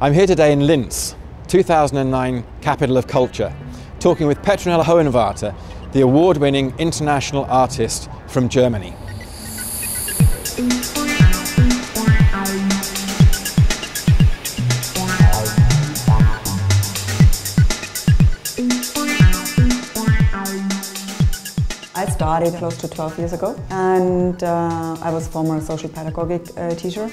I'm here today in Linz, 2009 capital of culture, talking with Petronilla Hohenwarter, the award-winning international artist from Germany. I started close to 12 years ago and uh, I was former social pedagogic uh, teacher.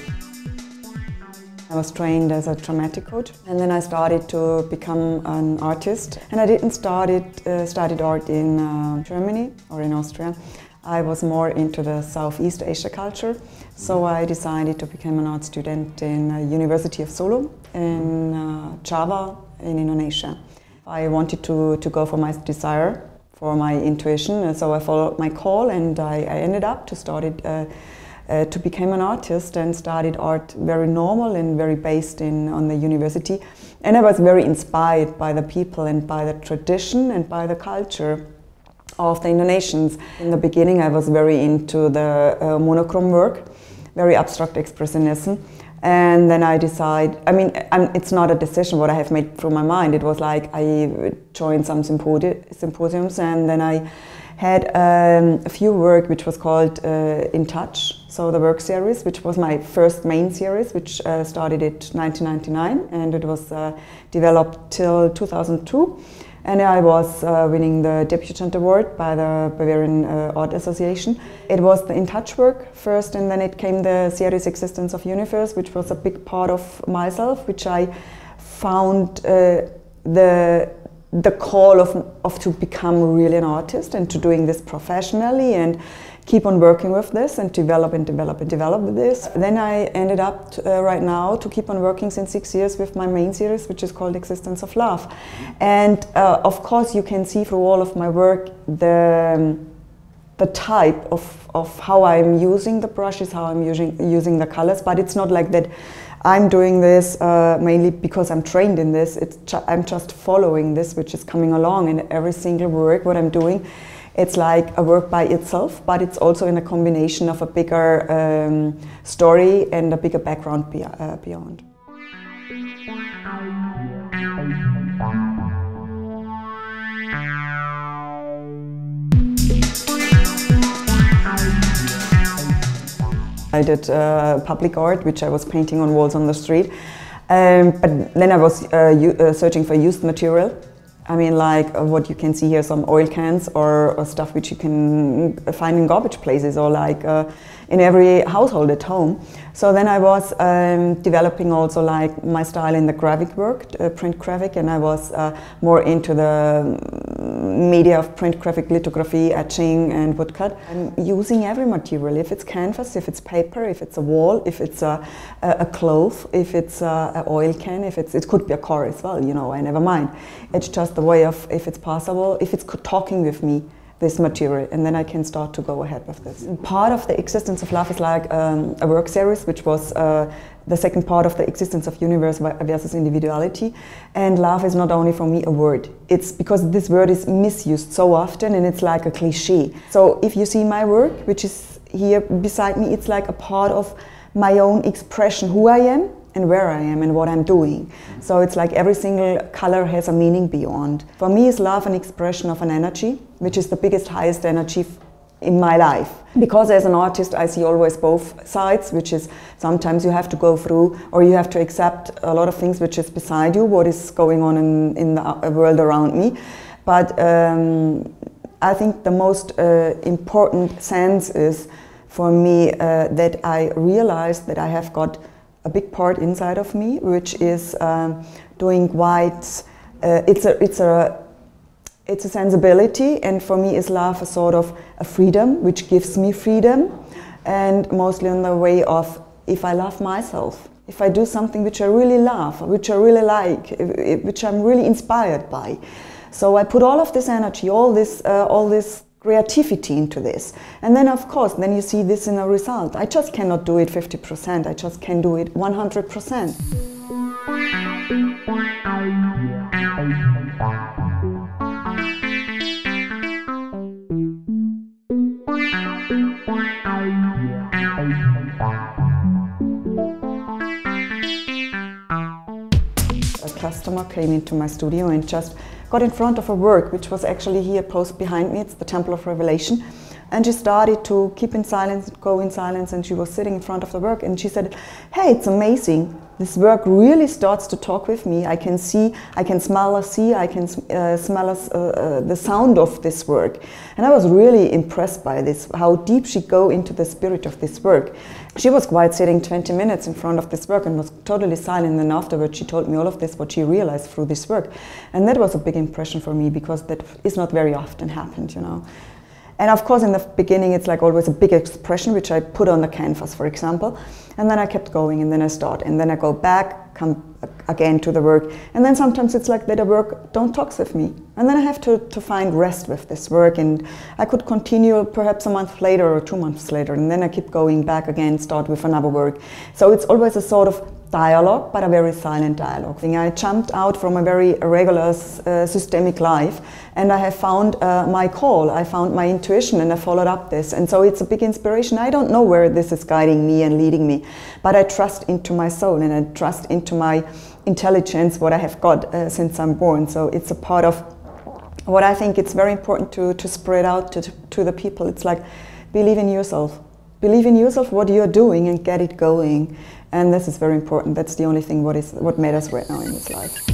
I was trained as a dramatic coach and then I started to become an artist and I didn't start it, uh, studied art in uh, Germany or in Austria. I was more into the Southeast Asia culture so I decided to become an art student in uh, University of Solo in uh, Java in Indonesia. I wanted to, to go for my desire for my intuition. And so I followed my call and I, I ended up to started uh, uh, to become an artist and studied art very normal and very based in on the university. And I was very inspired by the people and by the tradition and by the culture of the Indonesians. In the beginning I was very into the uh, monochrome work, very abstract expressionism. And then I decide, I mean, I'm, it's not a decision what I have made through my mind. It was like I joined some sympodi symposiums and then I had um, a few work which was called uh, In Touch, so the work series, which was my first main series, which uh, started in 1999 and it was uh, developed till 2002. And I was uh, winning the Debutant Award by the Bavarian uh, Art Association. It was the In Touch work first, and then it came the series Existence of Universe, which was a big part of myself, which I found uh, the the call of, of to become really an artist and to doing this professionally and keep on working with this and develop and develop and develop this. Then I ended up to, uh, right now to keep on working since six years with my main series, which is called Existence of Love. And uh, of course, you can see through all of my work the, the type of, of how I'm using the brushes, how I'm using, using the colors, but it's not like that I'm doing this uh, mainly because I'm trained in this. It's ju I'm just following this, which is coming along in every single work, what I'm doing it's like a work by itself, but it's also in a combination of a bigger um, story and a bigger background be uh, beyond. I did uh, public art, which I was painting on walls on the street. Um, but then I was uh, uh searching for used material I mean, like what you can see here, some oil cans or, or, stuff which you can find in garbage places or like uh, in every household at home. So then I was um, developing also like my style in the graphic work, uh, print graphic, and I was uh, more into the mm, media of print graphic, lithography, etching and woodcut. I'm using every material, if it's canvas, if it's paper, if it's a wall, if it's a, a, a cloth, if it's an oil can, if it's, it could be a car as well, you know, I never mind. It's just the way of, if it's possible, if it's talking with me, this material and then I can start to go ahead with this. Part of the existence of love is like um, a work series which was uh, the second part of the existence of universe versus individuality. And love is not only for me a word. It's because this word is misused so often and it's like a cliche. So if you see my work which is here beside me it's like a part of my own expression who I am and where I am and what I'm doing. So it's like every single color has a meaning beyond. For me is love an expression of an energy, which is the biggest, highest energy in my life. Because as an artist I see always both sides, which is sometimes you have to go through or you have to accept a lot of things which is beside you, what is going on in, in the uh, world around me. But um, I think the most uh, important sense is for me uh, that I realize that I have got a big part inside of me, which is um, doing white. Uh, it's a it's a it's a sensibility, and for me, is love a sort of a freedom, which gives me freedom, and mostly in the way of if I love myself, if I do something which I really love, which I really like, which I'm really inspired by. So I put all of this energy, all this, uh, all this creativity into this. And then of course, then you see this in a result. I just cannot do it 50%, I just can do it 100%. A customer came into my studio and just got in front of a work, which was actually here post behind me. It's the Temple of Revelation. And she started to keep in silence, go in silence, and she was sitting in front of the work. And she said, Hey, it's amazing. This work really starts to talk with me. I can see, I can smell a sea, I can uh, smell uh, uh, the sound of this work. And I was really impressed by this, how deep she go into the spirit of this work. She was quite sitting 20 minutes in front of this work and was totally silent. And afterwards, she told me all of this, what she realized through this work. And that was a big impression for me because that is not very often happened, you know. And of course, in the beginning, it's like always a big expression, which I put on the canvas, for example. And then I kept going, and then I start, and then I go back, come again to the work. And then sometimes it's like that the work don't talk with me. And then I have to, to find rest with this work. And I could continue perhaps a month later or two months later. And then I keep going back again, start with another work. So it's always a sort of dialogue, but a very silent dialogue. Thing. I jumped out from a very regular uh, systemic life and I have found uh, my call, I found my intuition and I followed up this. And so it's a big inspiration. I don't know where this is guiding me and leading me, but I trust into my soul and I trust into my intelligence, what I have got uh, since I'm born. So it's a part of what I think it's very important to, to spread out to, to the people. It's like believe in yourself. Believe in yourself, what you're doing, and get it going. And this is very important. That's the only thing what, is, what matters right now in this life.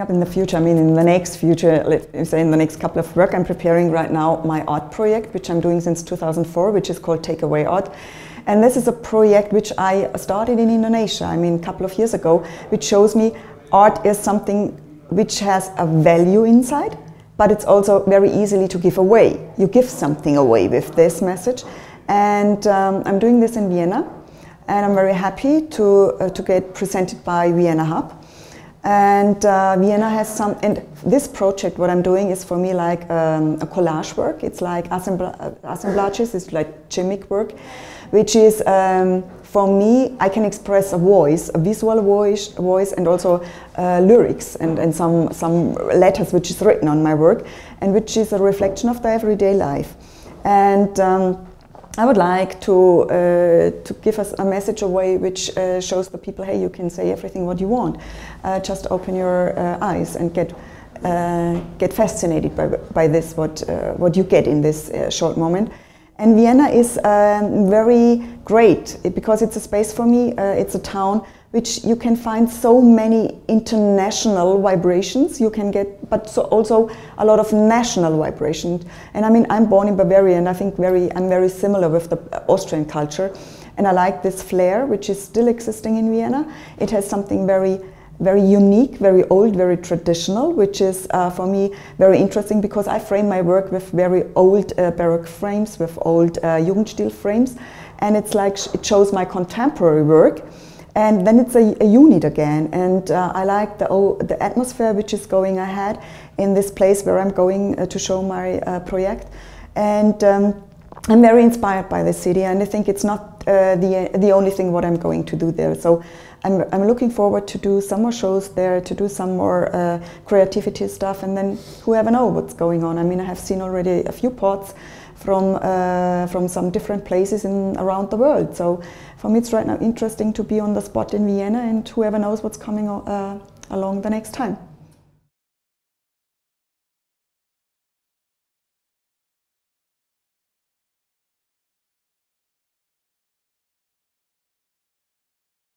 Coming up in the future? I mean, in the next future, let's say in the next couple of work, I'm preparing right now my art project, which I'm doing since 2004, which is called Takeaway Art. And this is a project which I started in Indonesia, I mean, a couple of years ago, which shows me art is something which has a value inside, but it's also very easily to give away. You give something away with this message. And um, I'm doing this in Vienna, and I'm very happy to, uh, to get presented by Vienna Hub. And uh, Vienna has some, and this project, what I'm doing is for me like um, a collage work. It's like assembla uh, assemblages, it's like chimic work which is um, for me, I can express a voice, a visual voice, voice and also uh, lyrics and, and some, some letters which is written on my work and which is a reflection of the everyday life. And um, I would like to, uh, to give us a message away which uh, shows the people, hey, you can say everything what you want. Uh, just open your uh, eyes and get, uh, get fascinated by, by this, what, what you get in this short moment. And Vienna is um, very great because it's a space for me. Uh, it's a town which you can find so many international vibrations you can get, but so also a lot of national vibrations. And I mean, I'm born in Bavaria, and I think very I'm very similar with the Austrian culture, and I like this flair which is still existing in Vienna. It has something very very unique, very old, very traditional, which is uh, for me very interesting because I frame my work with very old uh, Baroque frames, with old uh, Jugendstil frames, and it's like sh it shows my contemporary work. And then it's a, a unit again, and uh, I like the, oh, the atmosphere which is going ahead in this place where I'm going uh, to show my uh, project. And um, I'm very inspired by the city, and I think it's not uh, the the only thing what I'm going to do there. So I'm I'm looking forward to do some more shows there, to do some more uh, creativity stuff, and then whoever know what's going on. I mean, I have seen already a few pots from uh, from some different places in around the world. So for me, it's right now interesting to be on the spot in Vienna, and whoever knows what's coming uh, along the next time.